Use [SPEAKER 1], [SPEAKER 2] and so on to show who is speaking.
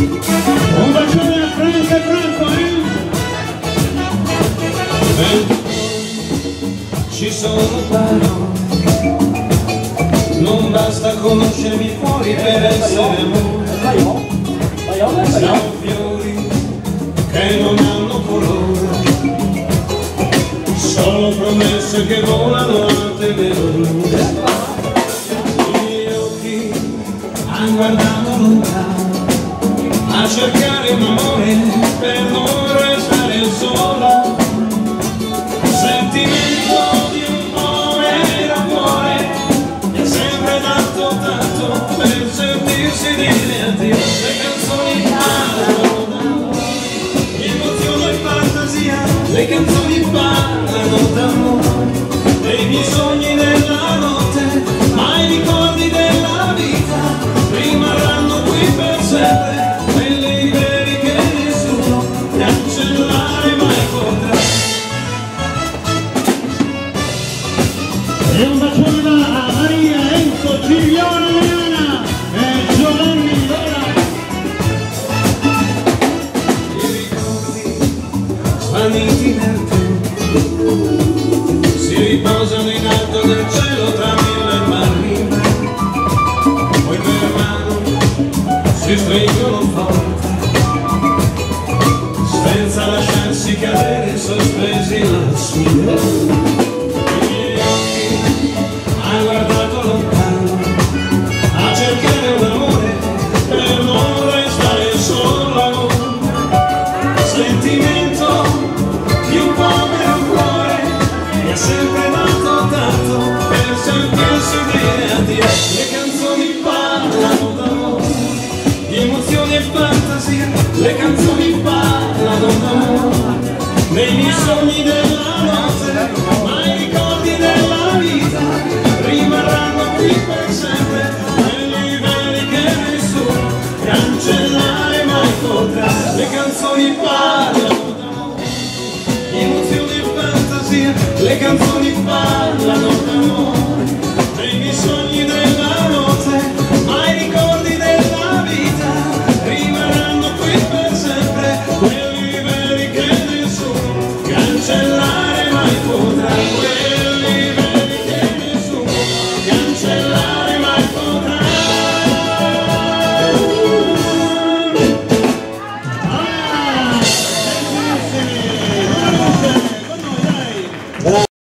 [SPEAKER 1] Un bacione a Franca e Franco, eh?
[SPEAKER 2] Ci sono parole. Non basta conoscermi fuori per essere amore. Siamo fiori che non hanno colore. Solo promesse che volano alte le lune I miei occhi hanno guardato lontano a cercare un amore per non restare sola. Sentimento di un povero cuore mi ha sempre dato tanto per sentirsi dire addio. Le canzoni parlano d'amore emozione e fantasia. Le canzoni parlano d'amore dei miei sogni nella notte ma i ricordi della vita rimarranno qui per sempre svaniti nel si riposano in alto nel cielo tra mille marine poi per mano si stringono forte. Senza lasciarsi cadere sospesi lassù I sogni della notte, i ricordi della vita rimarranno qui per sempre, belli veri che nessuno cancellare mai potrà. Le canzoni parlano d'amore, emozioni e fantasia, le canzoni parlano